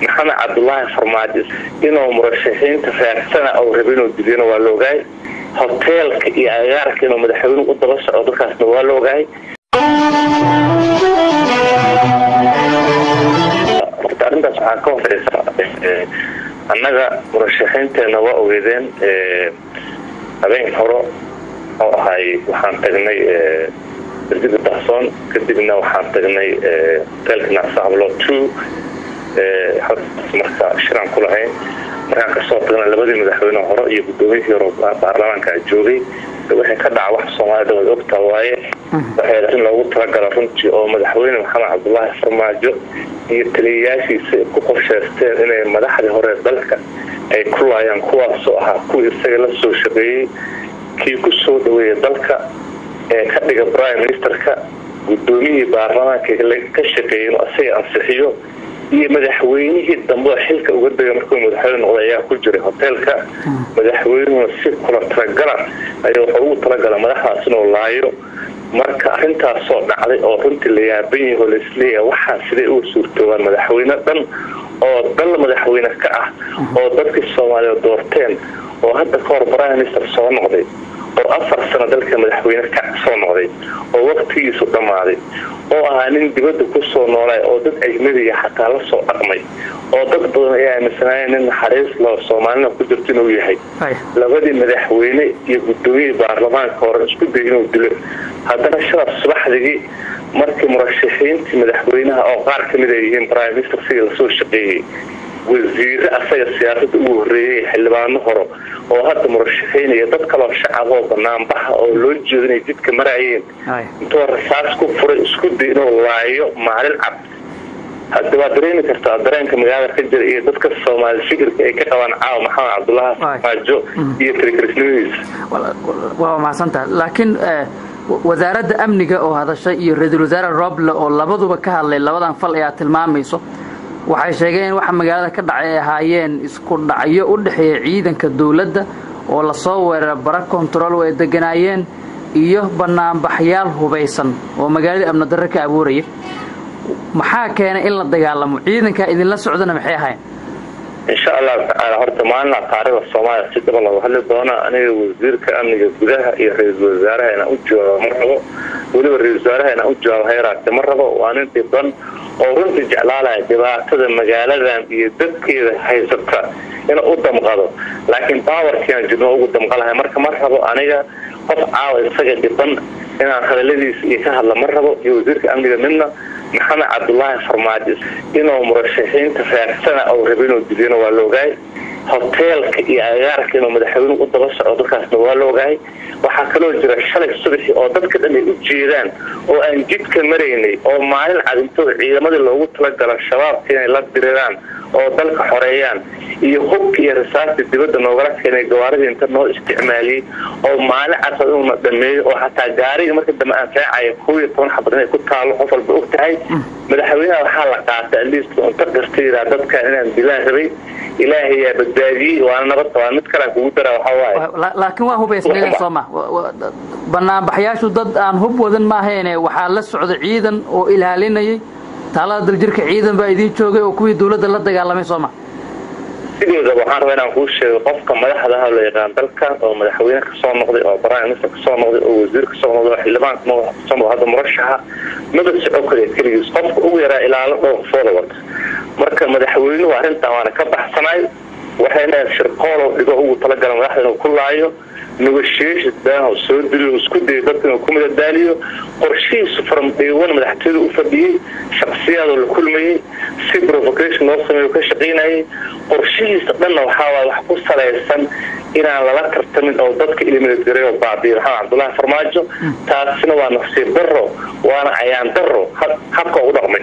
maxamed cabdulaahi farmaajo inuu murashaxiinta raagsana ou raba inuu diliyana waa la ogaay hoteelka iyo agaarka inuu madaxweynuhu u daba soco dadkaasna waa la ogaay horta arrintaas waxaa ka horeysa annaga murashaxiinteena waa ogeedeen habeen horo oo ahay waxaan tagnay masjida dahsoon kadibna waxaan tagnay hoteelka nacsablo two marka shiraan ku lahayn markaan ka soo tagna labadii madaxweyne hore iyo guddoomiyihii hore baarlamaanka joogay wixii ka dhaca wax soomaalida wad ogtaa waaye. Waxay arrin loogu talagala runtii oo madaxweyne maxamed cabdulaahi farmaajo iyo taliyayaashiisa ku qorshaysteen inay madaxdii hore dalka ay ku laayaan kuwaasoo ahaa kuwii isaga la soo shaqeeyey kii ku soo dhaweeyay dalka ee ka dhiga prime ministerka guddoomiyihii baarlamaanka ka shaqeeyay inuu isaga ansixiyo iyo madaxweynihii dambe xilka uga dega markuu madaxweyne noqday ayaa ku jiray hoteelka madaxweynuhuna si kula talagala ayaa wuxuu ugu talagala madaxdaas inuu laayo. Marka arrintaasoo dhacday oo runtii la yaaban yaho laisleeyahay waxaa siday uga suurtoobaan madaxweyne dhan? Oo dal madaxweyne ka ah oo dadkii soomaaliya doorteen oo hadda ka hor prime minister soo noqday oo afar sano dalka madaxweyne ka soo noqday oo waqtigiisu dhammaaday oo ahaa nin dibadda ku soo noolay oo dad ajnabiga xataa la soo dhaqmay oo dad badan ay aaminsanaayeen nin naxariis loo soomaalina ku jirto inuu yahay. Labadii madaxweyne iyo guddoomiyihii baarlamaanka hore isku day inuu dilo haddana shalaf subaxdigii markii murashaxiintii madaxweynaha oo qaar ka mid ay yihiin prime minister sidii la soo shaqeeyey wasiire asaga siyaasada ugu horeeyay xildhibaano hore oo hadda murashaxiinaya dad kaloo shacaboo banaanbaxa oo loo jeedo inay jidka marayeen intuu rasaas ku furay isku day inuu laayo maalin cad. Hadda waa dareemi kartaa dareenka magaalada ka jira iyo dadka soomaali fikirka ay ka qabaan caawa maxamed cabdulaahi farmaajo iyo tirikirisnimadiisa waa mahadsantaha laakiin wasaaradda amniga oo hadashay iyo ra'iisul wasaare roble oo labaduba ka hadlay labadan fal aad tilmaamayso waxay sheegeen in waxa magaalada ka dhacay ay ahaayeen isku dhacyo u dhexeeya ciidanka dowladda oo la soo weerara bara kontarool oo ay deganaayeen iyo banaanbaxyaal hubaysan oo magaaladii amnidarre ka abuuraya. Maxaa keenay in la dagaalamo? Ciidankaa idinla socdana maxay ahayn insha allahu tacaala horta maalina taarikhda soomaaliya si daba lagu hadli doona aniga wasiirka amniga gudaha iyo ra'iisul wasaaraha inaan u jawaabo ma rabo. Weliba ra'isul wasaaraha inaan u jawaabo hayraate ma rabo. Waa nin dhiban oo runtii jeclaalaya dhibaatada magaaladan iyo dadkeeda haysata inuu u damqado. Laakiin baawarkiiaan jirno ugu damqalahay marka ma rabo aniga qof caawa isaga dhiban inaan hadaladiisa iyo ka hadla ma rabo iyo wasiirka amniga midna maxamed cabdulaahi farmaajo. Inuu murashaxiinta raagsana ou raba inuu waa la ogaay hoteelka iyo agaarka inuu madaxweynuhu u daba soco dadkaasna waa la ogaay waxaa kaloo jira shalay subaxi oo dadka dhan ay u jeedaan oo aan jidka maraynay oo maalin cadintooda ciidamadii loogu talagalo shabaabka inay la diriraan oo dalka xoreeyaan. Iyo hubka iyo rasaasta dibadda noogala keenay gawaaridii inta noo isticmaaliyey oo maalin casad inuuna dhameeyo oo xataa gaarigii marka dambe anfeecaya kow iyo toban xabad inay ku taalo qof walba og tahay. Madaxweynaha waxaa la qaatay atleast unta kasta yiraa dadkan inaan dilaan rabay ilaahayaa badbaadiyey waana nabadta waa mid kalea kugu dara waxaa waaye. Laakiin waa hubaysnaydeen sooma. Banaanbaxyaashu dad aan hub wadan maahayne waxaa la socda ciidan oo ilaalinayay. Taalada daljirka ciidan baa idiin joogay oo kuwii dawladda la dagaalamay sooma. Sideedaba waxaan rabaa inaan kuu sheego qofka madaxda ah la yaqaan dalka oo madaxweyne ka soo noqday oo prime minister ka soo noqday oo wasiir ka soo noqday oo xildhibaanka ka soo noqday hadda murashaxa. Maba soco kale keligiis. Qofka ugu yaraa ilaalo dhowr qofooda wata marka madaxweynuhu arrintan waana ka baxsanay waxayna shirqoolow dhigo ugu talagala madaxda inuu ku laayo negotiation daah soo diliyo isku dayay dadka inuu ku madadaaliyo qorshihiisu faramdheewan madaxtooyada u fadhiyey shaksiyaadoo la kulmayey si provocation loo sameeyo ka shaqaynayay qorshihiisa dhanna waxaa wax ku salaysan inaan lala tartamin oo dadka ilmiladgaray oo baabiya maxamed cabdulaahi farmaajo taasina waa nafsiir daro waana cayaan daro habka ugu dhaqmay.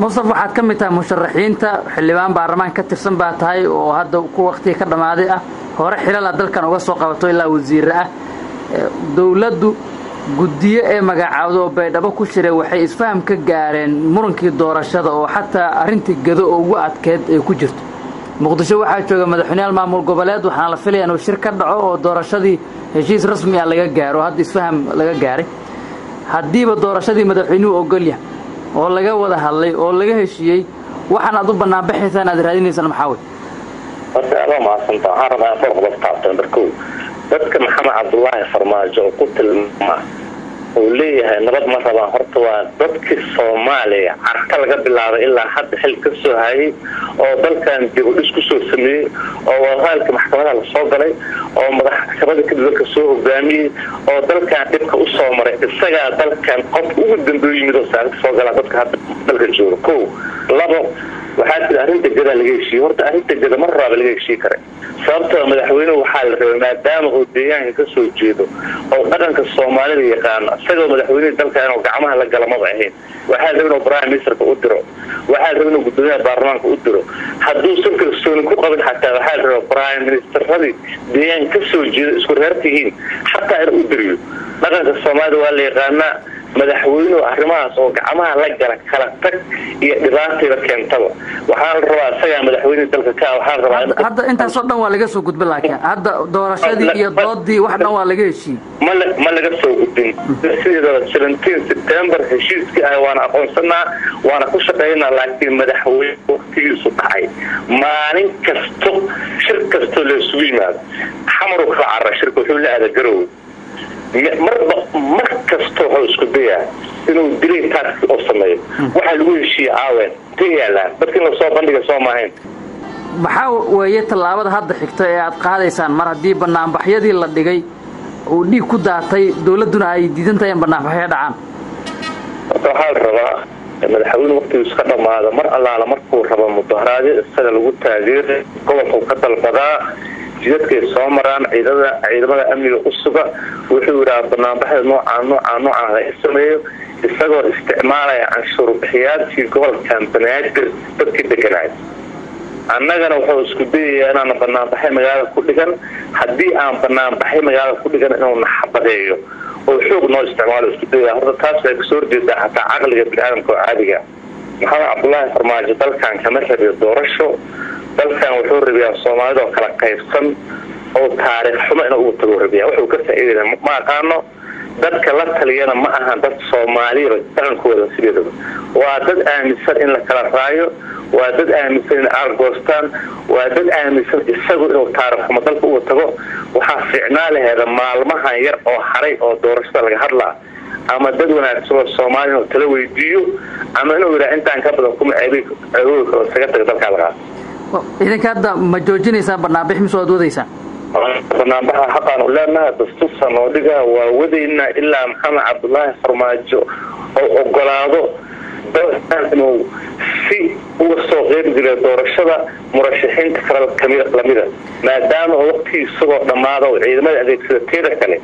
Mustaf waxaad ka mid tahay musharaxiinta xildhibaan baarlamaan ka tirsan baa tahay oo hadda ku waktiga ka dhammaaday ah hore xilala dalkan uga soo qabato ilaa wasiire ah dowladdu guddiyo ee magacaawda oo baydhabo ku jiray waxay isfaham ka gaareen murankii doorashada oo xataa arrintii gado oo ugu adkeed ay ku jirto. Muqdisho waxaa jooga madaxweyneyaal maamul goboleed waxaana la filaya inuu shir ka dhaco oo doorashadii heshiis rasmi ah laga gaaro hadda isfaham laga gaaray. Haddiiba doorashadii madaxweynuhu ogolyahay oo laga wada hadlay oo laga heshiiyey waxaan aad u banaanbaxaysaan aad raadinaysaan maxaa wey horta adoo mahadsanta waxaan rabaa dhowr qodob taabtan markow dadka maxamed cabdullaahi farmaajo oo ku tilmaama uu leeyahay nabad ma rabaan horta waa dadkii soomaaliya carka laga bilaabay ilaa hadda xil ka soo hayay oo dalkan dibudhis ku soo sameeyey oo wadahaalka maxkamadaha la soo galay oo madaxkamada kadib dalka soo hogaamiyey oo dalkan dhibka u soo maray. Isagaa dalkan qof ugu dambeeyo yimid oo saarka soo galaa dadka hadda dalka jooga. Ko labo waxaa tiri arrinta gadaa laga heshiiye horta arrinta gada mar raaba laga heshii karay sababtoo madaxweynuhu waxaa la rabay maadaama uu deegaanka ka soo jeedo oo dhaqanka soomaalida yaqaano isagoo madaxweynihii dalka inuu gacmaha la gala maba ahayn. Waxaa la rabay inuu prime ministerka u diro. Waxaa la rabay inuu gudoomiyaha baarlamaanka u diro. Hadduu si kalsooni ku qabin xataa waxaa la rabay prime ministeradii deegaanka ka soo jeedo isku reertihiin xataa inuu u diriyo. Dhaqanka soomaalida waa la yaqaanaa madaxweynuhu arrimahaas oo gacmaha la gala kala tag iyo dhibaatayba keentaba. Waxaa la rabaa isagaa madaxweynihii dalka ka waxaa la rabaa hadda intaasoo dhan waa laga soo gudbin laakiin. Hadda doorashadii iyo doodii wax dhan waa laga heshiiyey. ma ma laga soo gudbin. Sideedaba seventeen september heshiiskii ah waana aqoonsanaa waana ku shaqaynaa laakiin madaxweyne waktigiisu dhacay. Maalin kasto shir kastoo laysugu yimaado. Xamaru kala cara shirka wuxuu la aada garowe marba mar kasta wuxuu isku dayaa inuu dilay taarki oo sameeyo. Waxaa lagu heshiiye aawen intay yaalaan dadka la soo bandhiga soo maahayn. Maxaa weeye tallaabada hadda xigta ee aad qaadaysaan? Mar haddii banaanbaxyadii la dhigay uu dhiig ku daatay dowladduna ay diidan tahay in banaanbaxyo dhacaan. Horta waxaa la rabaa madaxweyne waktigiisu ka dhammaado. Mar allaala markuu rabo mudaharaadyo isaga lagu taageeray gobolkuu ka dalbadaa jidadkay soo maraan ciidamada amniga u suga wuxuu yidhaha banaanbaxda noocaa noocaa noocaan laga sameeyo isagoo isticmaalaya canshuur bixiyaadkii gobolkan banaadir dadkii deganaay annagana wuxuu isku dayayaa inaana banaanbaxay magaalada ku dhigan. Haddii aan banaanbaxay magaalada ku dhigan inuu naxabadeeyo oo xoog noo isticmaalo isku dayaya horta taas way ka soo horjeedaa xataa caqliga biniaadamka oo caadiga maxamed cabdullaahi farmaajo dalkan kama rabiyo doorasho dalkan wuxuu rabiyaa soomaalida oo kala qaybsan oo taariikh xumo inuu ugu tago rabiyaa wuxuu ka faa'iidaya ma aqaano dadka la taliyana ma ahan dad soomaaliyaba dhaqankooda sideedaba waa dad aaminsan in la kala raayo waa dad aaminsan in aargoostaan waa dad aaminsan isagu inuu taariikh xumo dalka uga tago. Waxaa fiicnaa laheeda maalmahan yar oo haray oo doorashada laga hadlaa. Ama dad wanaagsan oo soomaaliya inuu tala weydiiyo ama inuu yidhaha intaan ka badan kuma awoodi karo isaga taga dalkaa lagaa idinka hadda ma joojinaysaan banaanbix mise waad wadaysaan banaanbaxa xaqaanu leenaha dastuursa noo dhiga waa wadaynaa ilaa maxamed cabdulaahi farmaajo oo ogolaado inuu si uga soo qeyb geliyo doorashada murashaxiinta kale lamida maadaama oo waqtigii isagoo dhammaada oo ciidamada adeegsada teeda kale.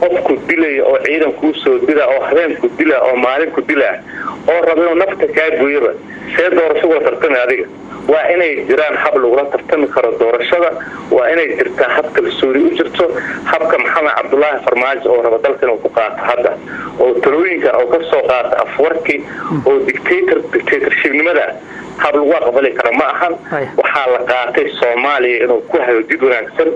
Qofku dilaya oo ciidankuu soo dila oo habeenku dila oo maalinku dila oo raba inuu nafta kaa gooyaba see doorasho ula tartamay adiga waa inay jiraan hab lagula tartami karo doorashada. Waa inay jirtaa hab kalsooni u jirto. Habka maxamed cabdulaahi farmaajo oo raba dalka inuu ku qaato hadda. Oo talooyinka oo ka soo qaato afwarki oo dictator dictatorshipnimada hab lagu aqbali kara ma ahan. Waxaa la qaatay soomaaliya inuu ku hayo jid wanaagsan.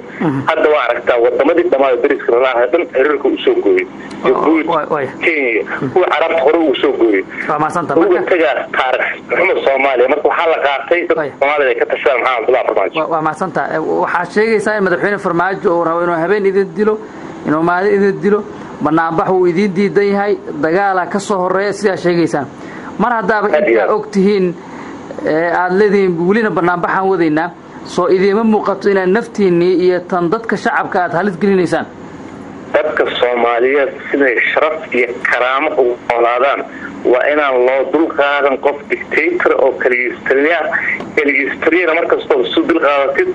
Hadda waa aragtaa wadamadii dhammaado dariska lalaha dhan xiriirka u soo gooyey. Jabuuti kenya kuwa carabta hore uu soo gooyey. Uga tagaa taarikh xumo soomaaliya. Marka waxaa la qaatay dadka soomaalida ay ka tashadaan maxamed abdullahi farmaajo. Waa mahadsantaa waxaad sheegaysaa in madaxweyne farmaajo uu rabo inuu habeen idin dilo inuu maalin idin dilo banaanbax uu idiin diidan yahay dagaala ka soo horreeya sidaa sheegaysaan mar haddaaba intaa og tihiin aada leedihiin welina banaanbaxaan wadaynaa soo idiima muuqato inaad naftiinnii iyo tan dadka shacabka aad halis gelinaysaan. Dadka soomaaliyeed siday sharaf iyo karaamo ugu noolaadaan. Waa inaan loo dulqaadan qof dictator oo kaligiistariya kaligiistariyana markastoo isu dulqaadatid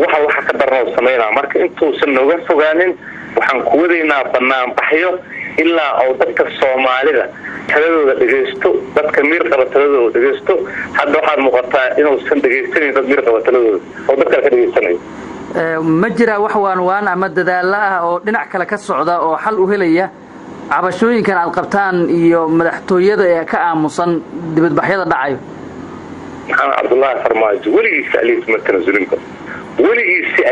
waxa waxa ka daranoo samaynaa marka intuusan nooga fogaanin waxaan ku wadaynaa banaanbaxyo ilaa oo dadka soomaalida taladooda dhegaysto dadka miir qaba taladooda dhegaysto hadda waxaad muuqataa inuusan dhegaysanayn dad miir qaba taladooda oo dad kale ka dhegaysanayo ma jiraa wax waanwaan ama dadaalla ah oo dhinac kale ka socda oo xal u helaya cabashooyinkan aad qabtaan iyo madaxtooyada ee ka aamusan dibadbaxyada dhacayo. Maxamed cabdullaahi farmaajo weligiisa aliis ma tanaasulinba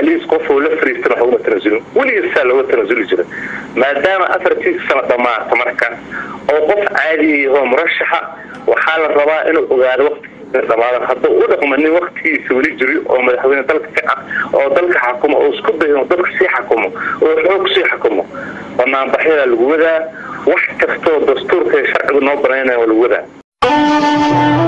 aliis qofoo la fariistan wax uma tanasulin weligiisaa looga tanasuli jira? Maadaama afartii sano dhammaata marka oo qof caadiya murashaxa waxaa la rabaa inuu ogaado waqti dhamaadan hadduu u dhaqma nin waktigiisa weli jiri oo madaxweyne dalka ka oo dalka xakumo oo isku dayo inuu dalka sii xakumo oo xoog sii xakumo banaanbaxyadaa lagu wadaa wax kastoo dastuurka sharciga noo banaynaya waa lagu wadaa